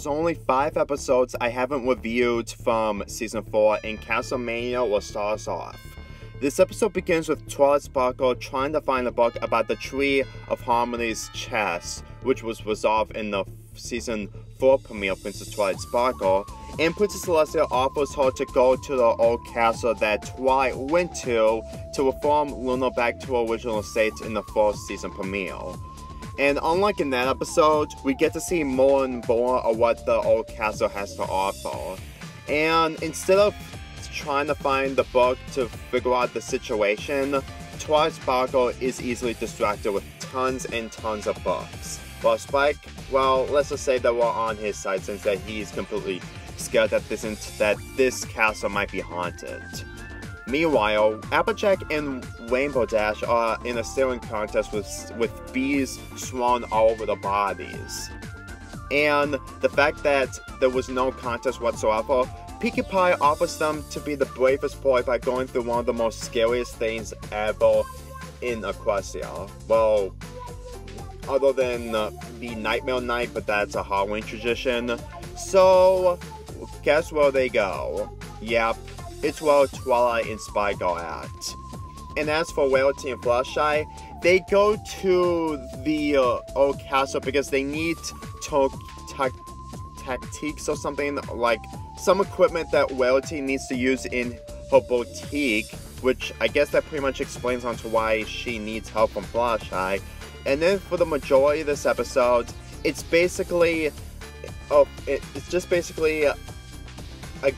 there's only five episodes I haven't reviewed from season 4, and Castle Mane-ia will start us off. This episode begins with Twilight Sparkle trying to find a book about the Tree of Harmony's chest, which was resolved in the season 4 premiere of Princess Twilight Sparkle, and Princess Celestia offers her to go to the old castle that Twilight went to to reform Luna back to her original state in the fourth season premiere. And unlike in that episode, we get to see more and more of what the old castle has to offer. And instead of trying to find the book to figure out the situation, Twilight Sparkle is easily distracted with tons and tons of books. While Spike, well, let's just say that we're on his side since that he's completely scared that this, that this castle might be haunted. Meanwhile, Applejack and Rainbow Dash are in a sailing contest with, with bees swarmed all over the bodies. And the fact that there was no contest whatsoever, Pinkie Pie offers them to be the bravest boy by going through one of the most scariest things ever in Equestria. Well, other than uh, the Nightmare Night, but that's a Halloween tradition. So, guess where they go? Yep, it's where Twilight and Spike go at. And as for Rarity and Fluttershy, they go to the uh, old castle because they need to tactics or something like some equipment that Rarity needs to use in her boutique, which I guess that pretty much explains onto why she needs help from Fluttershy. And then for the majority of this episode, it's basically, oh, it's just basically a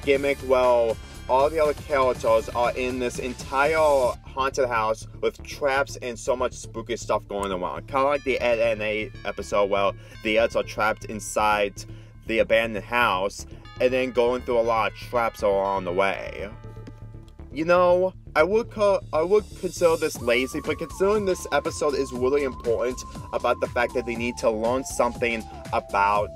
gimmick. Well, all the other characters are in this entire haunted house with traps and so much spooky stuff going around. Kind of like the Ed and episode where the Eds are trapped inside the abandoned house and then going through a lot of traps along the way. You know, I would I would consider this lazy, but considering this episode is really important about the fact that they need to learn something about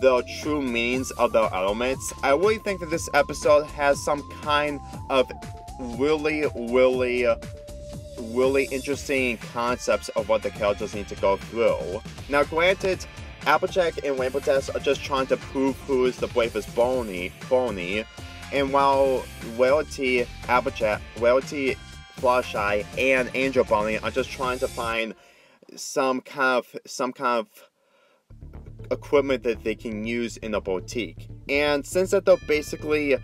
the true meanings of the elements, I really think that this episode has some kind of really, really, really interesting concepts of what the characters need to go through. Now, granted, Applejack and Rainbow Dash are just trying to prove who is the bravest Boney, Boney, and while Rarity, Applejack, Rarity, Fluttershy, and Angel Bunny are just trying to find some kind of some kind of equipment that they can use in a boutique. And since that they're basically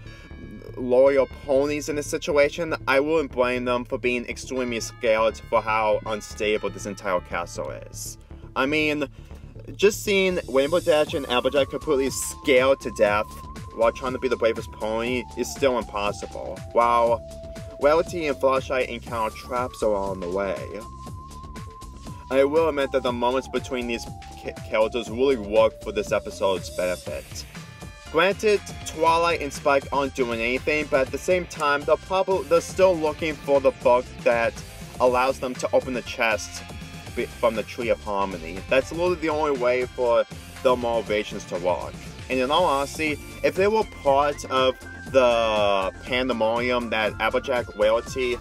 loyal ponies in this situation, I wouldn't blame them for being extremely scared for how unstable this entire castle is. I mean, just seeing Rainbow Dash and Applejack completely scared to death while trying to be the bravest pony is still impossible, while Rarity and Fluttershy encounter traps along the way. I will admit that the moments between these characters really work for this episode's benefit. Granted, Twilight and Spike aren't doing anything, but at the same time, they're probably they're still looking for the book that allows them to open the chest from the Tree of Harmony. That's literally the only way for the motivations to work. And in all honesty, if they were part of the pandemonium that Applejack Rarity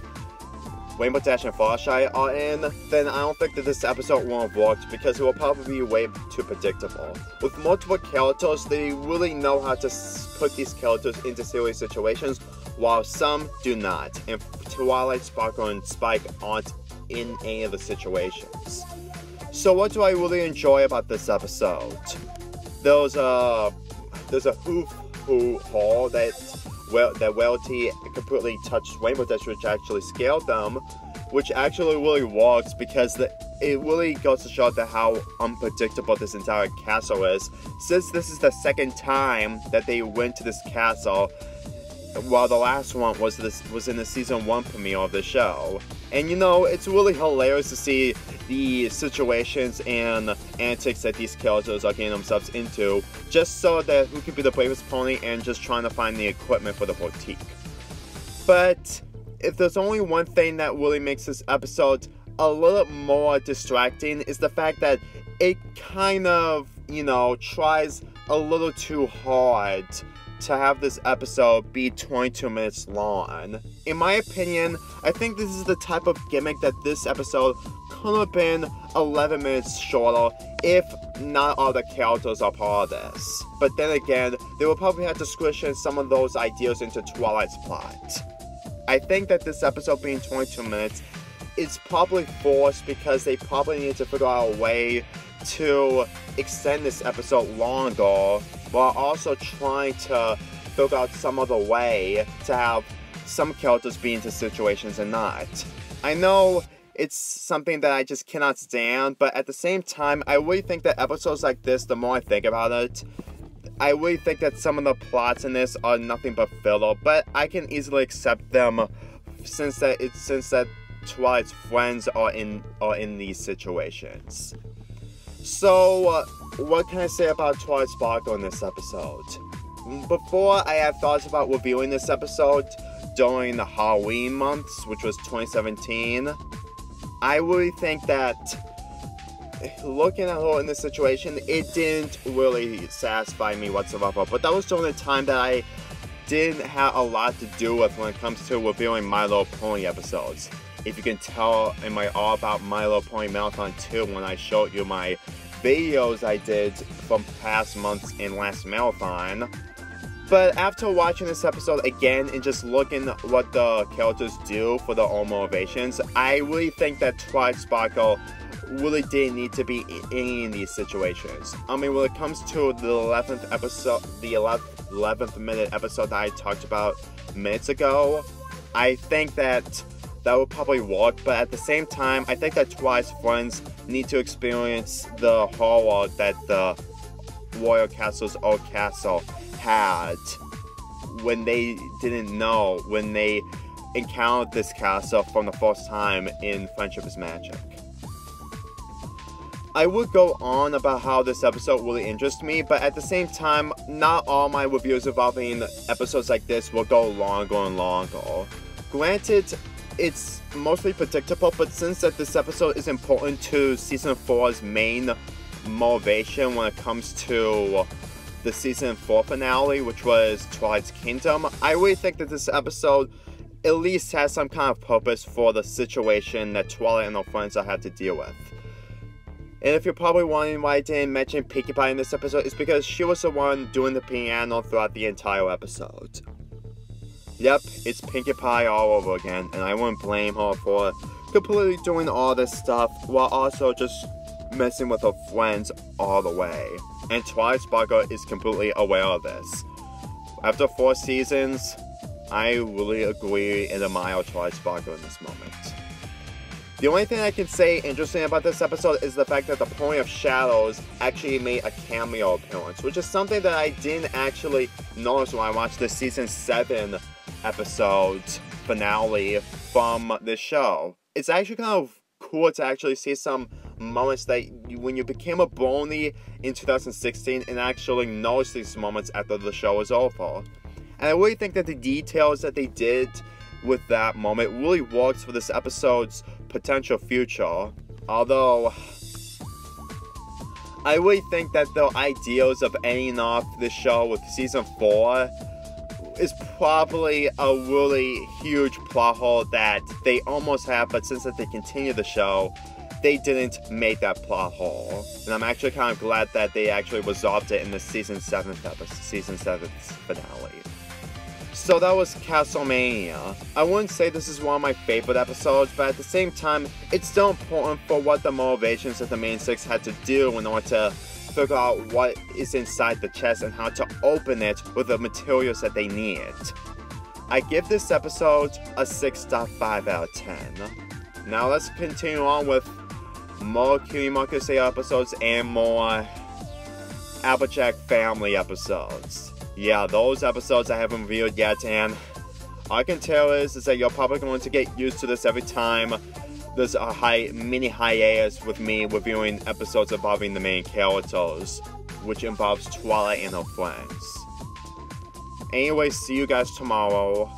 Rainbow Dash and Fluttershy are in, then I don't think that this episode won't have worked because it will probably be way too predictable. With multiple characters, they really know how to put these characters into serious situations, while some do not, and Twilight, Sparkle, and Spike aren't in any of the situations. So what do I really enjoy about this episode? There's a there's a hoof hoo hole that well, that Rarity completely touched Rainbow which actually scaled them, which actually really works because the, it really goes to show that how unpredictable this entire castle is. Since this is the second time that they went to this castle, while the last one was this was in the season one premiere of the show. And you know, it's really hilarious to see the situations and antics that these characters are getting themselves into, just so that who could be the bravest pony and just trying to find the equipment for the boutique. But if there's only one thing that really makes this episode a little more distracting is the fact that it kind of, you know, tries a little too hard to have this episode be 22 minutes long. In my opinion, I think this is the type of gimmick that this episode could have been 11 minutes shorter if not all the characters are part of this. But then again, they will probably have to squish in some of those ideas into Twilight's plot. I think that this episode being 22 minutes is probably forced because they probably need to figure out a way to extend this episode longer while also trying to figure out some other way to have some characters be into situations and not. I know it's something that I just cannot stand, but at the same time, I really think that episodes like this, the more I think about it, I really think that some of the plots in this are nothing but filler, but I can easily accept them since that it's since that Twilight's friends are in are in these situations. So, uh, what can I say about Twilight Sparkle in this episode? Before I have thoughts about reviewing this episode during the Halloween months, which was 2017, I really think that looking at her in this situation, it didn't really satisfy me whatsoever. But that was during the time that I didn't have a lot to do with when it comes to reviewing My Little Pony episodes if you can tell in my All About Little Pony Marathon 2 when I showed you my videos I did from past months in last marathon. But after watching this episode again and just looking what the characters do for their own motivations, I really think that Twilight Sparkle really didn't need to be in these situations. I mean, when it comes to the 11th episode, the 11th, 11th minute episode that I talked about minutes ago, I think that that would probably work, but at the same time, I think that Twilight's friends need to experience the horror that the Royal Castle's old castle had when they didn't know, when they encountered this castle from the first time in Friendship is Magic. I would go on about how this episode really interests me, but at the same time, not all my reviews involving episodes like this will go longer and longer. Granted, it's mostly predictable, but since that this episode is important to season 4's main motivation when it comes to the season 4 finale, which was Twilight's Kingdom, I really think that this episode at least has some kind of purpose for the situation that Twilight and her friends have had to deal with. And if you're probably wondering why I didn't mention Pinkie Pie in this episode, it's because she was the one doing the piano throughout the entire episode. Yep, it's Pinkie Pie all over again, and I wouldn't blame her for completely doing all this stuff while also just messing with her friends all the way. And Twilight Sparkle is completely aware of this. After four seasons, I really agree and admire Twilight Sparkle in this moment. The only thing I can say interesting about this episode is the fact that the Pony of Shadows actually made a cameo appearance, which is something that I didn't actually notice when I watched the season 7 episode finale from the show. It's actually kind of cool to actually see some moments that you, when you became a brony in 2016 and actually notice these moments after the show is over. And I really think that the details that they did with that moment really works for this episode's potential future. Although, I really think that the ideals of ending off the show with season 4 is probably a really huge plot hole that they almost have, but since that they continue the show, they didn't make that plot hole. And I'm actually kind of glad that they actually resolved it in the season 7th episode, season 7th finale. So that was Castle Mane-ia. I wouldn't say this is one of my favorite episodes, but at the same time, it's still important for what the motivations of the main six had to do in order to figure out what is inside the chest and how to open it with the materials that they need. I give this episode a 6.5 out of 10. Now let's continue on with more Cutie Marcus episodes and more Applejack family episodes. Yeah, those episodes I haven't reviewed yet, and all I can tell is, is that you're probably going to get used to this every time there's a uh, high mini hiatus with me reviewing episodes involving the main characters, which involves Twilight and her friends. Anyway, see you guys tomorrow.